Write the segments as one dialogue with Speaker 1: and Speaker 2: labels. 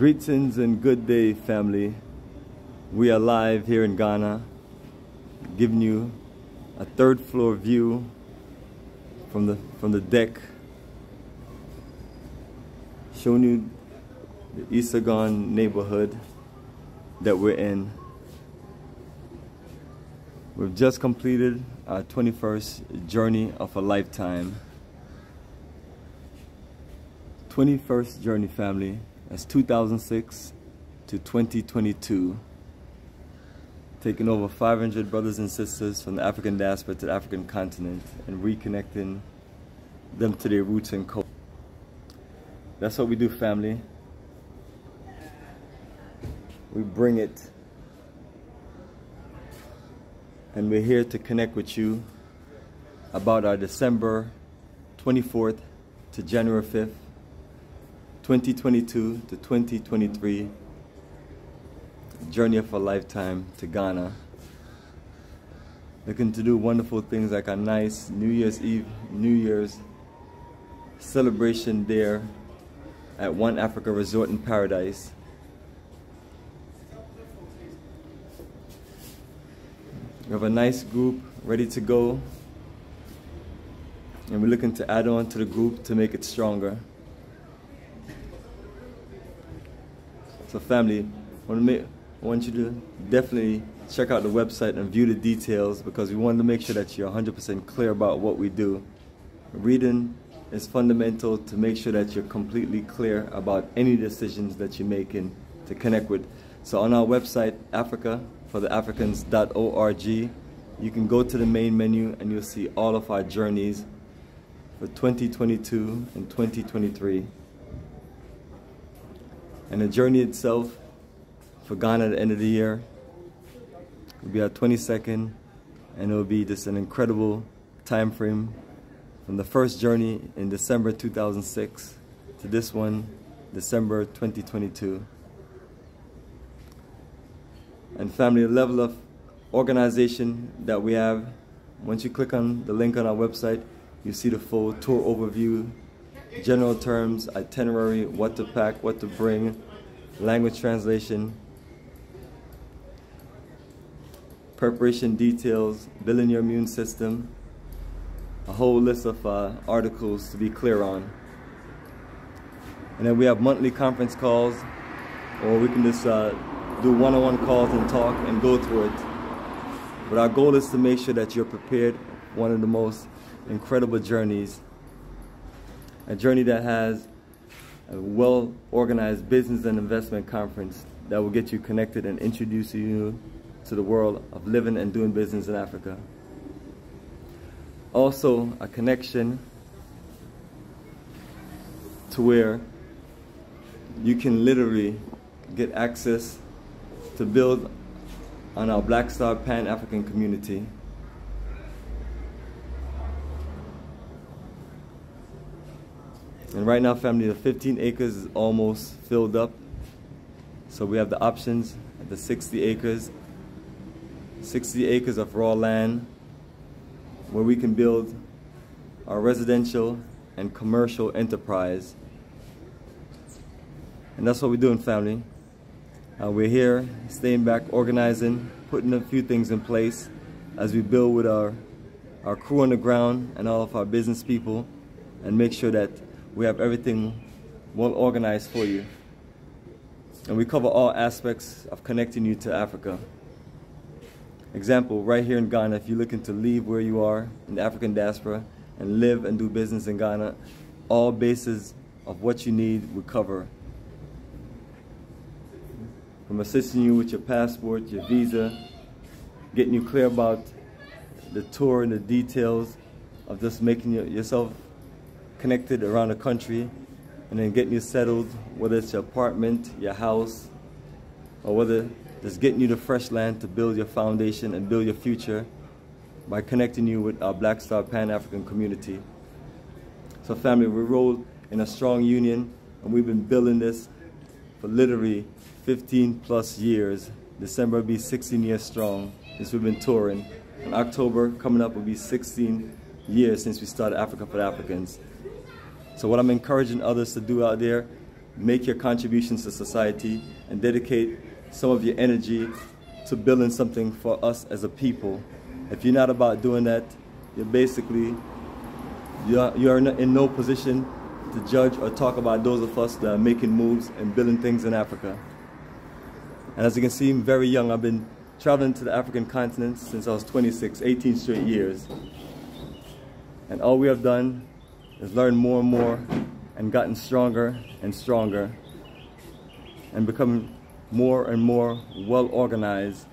Speaker 1: Greetings and good day, family. We are live here in Ghana, giving you a third floor view from the from the deck, showing you the East Legon neighborhood that we're in. We've just completed our 21st journey of a lifetime. 21st journey, family. That's 2006 to 2022. Taking over 500 brothers and sisters from the African diaspora to the African continent and reconnecting them to their roots and culture. That's what we do, family. We bring it. And we're here to connect with you about our December 24th to January 5th 2022 to 2023 journey of a lifetime to Ghana. Looking to do wonderful things like a nice New Year's Eve, New Year's celebration there at One Africa Resort in Paradise. We have a nice group ready to go and we're looking to add on to the group to make it stronger. So family, I want, to make, want you to definitely check out the website and view the details because we want to make sure that you're 100% clear about what we do. Reading is fundamental to make sure that you're completely clear about any decisions that you're making to connect with. So on our website, Africa for the Africans.org, you can go to the main menu and you'll see all of our journeys for 2022 and 2023. And the journey itself for Ghana at the end of the year will be our 22nd, and it will be just an incredible time frame from the first journey in December 2006 to this one, December 2022. And family, level of organization that we have, once you click on the link on our website, you see the full tour overview general terms, itinerary, what to pack, what to bring, language translation, preparation details, building your immune system, a whole list of uh, articles to be clear on. And then we have monthly conference calls, or we can just uh, do one-on-one -on -one calls and talk and go through it. But our goal is to make sure that you're prepared one of the most incredible journeys a journey that has a well organized business and investment conference that will get you connected and introduce you to the world of living and doing business in Africa. Also, a connection to where you can literally get access to build on our Black Star Pan African community And right now, family, the 15 acres is almost filled up. So we have the options at the 60 acres. 60 acres of raw land where we can build our residential and commercial enterprise. And that's what we're doing, family. Uh, we're here, staying back, organizing, putting a few things in place as we build with our, our crew on the ground and all of our business people and make sure that we have everything well organized for you. And we cover all aspects of connecting you to Africa. Example, right here in Ghana, if you're looking to leave where you are in the African diaspora and live and do business in Ghana, all bases of what you need we cover. From assisting you with your passport, your visa, getting you clear about the tour and the details of just making yourself connected around the country and then getting you settled, whether it's your apartment, your house, or whether just getting you to fresh land to build your foundation and build your future by connecting you with our Black Star Pan-African community. So family, we roll in a strong union and we've been building this for literally 15 plus years. December will be 16 years strong since we've been touring. In October, coming up will be 16 years since we started Africa for Africans. So what I'm encouraging others to do out there make your contributions to society and dedicate some of your energy to building something for us as a people. If you're not about doing that, you're basically you're, you're in no position to judge or talk about those of us that are making moves and building things in Africa. And as you can see, I'm very young. I've been traveling to the African continent since I was 26, 18 straight years. And all we have done is learn more and more and gotten stronger and stronger and become more and more well organized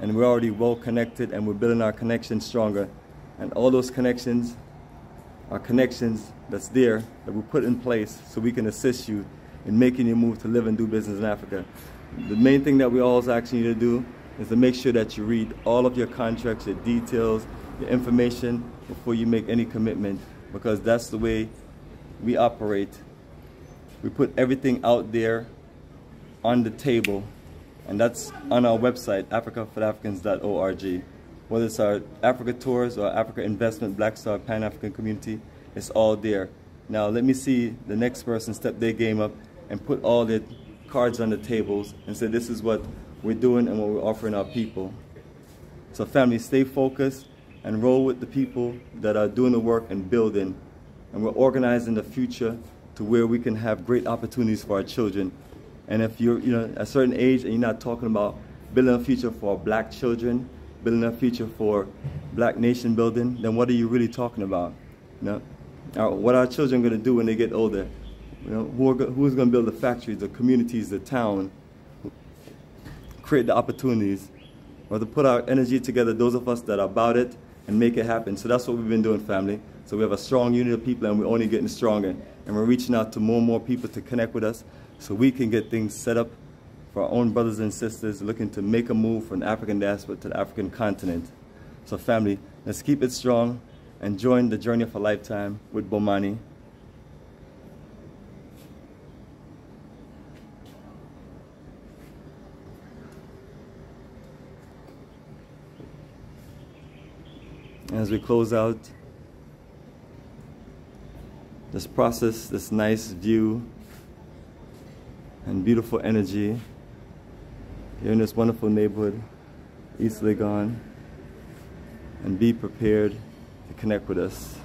Speaker 1: and we're already well connected and we're building our connections stronger. And all those connections are connections that's there that we put in place so we can assist you in making your move to live and do business in Africa. The main thing that we always asking you to do is to make sure that you read all of your contracts, your details, your information before you make any commitment because that's the way we operate. We put everything out there on the table and that's on our website, africaforafricans.org. Whether it's our Africa Tours or Africa Investment, Black Star, Pan-African Community, it's all there. Now let me see the next person step their game up and put all their cards on the tables and say this is what we're doing and what we're offering our people. So family, stay focused and roll with the people that are doing the work and building. And we're organizing the future to where we can have great opportunities for our children. And if you're you know, a certain age and you're not talking about building a future for black children, building a future for black nation building, then what are you really talking about? You know? What are our children going to do when they get older? You know, who are, who's going to build the factories, the communities, the town, create the opportunities? Or to put our energy together, those of us that are about it, and make it happen. So that's what we've been doing, family. So we have a strong unit of people, and we're only getting stronger. And we're reaching out to more and more people to connect with us so we can get things set up for our own brothers and sisters looking to make a move from the African diaspora to the African continent. So family, let's keep it strong and join the journey of a lifetime with Bomani. As we close out this process, this nice view and beautiful energy here in this wonderful neighborhood, East Legon, and be prepared to connect with us.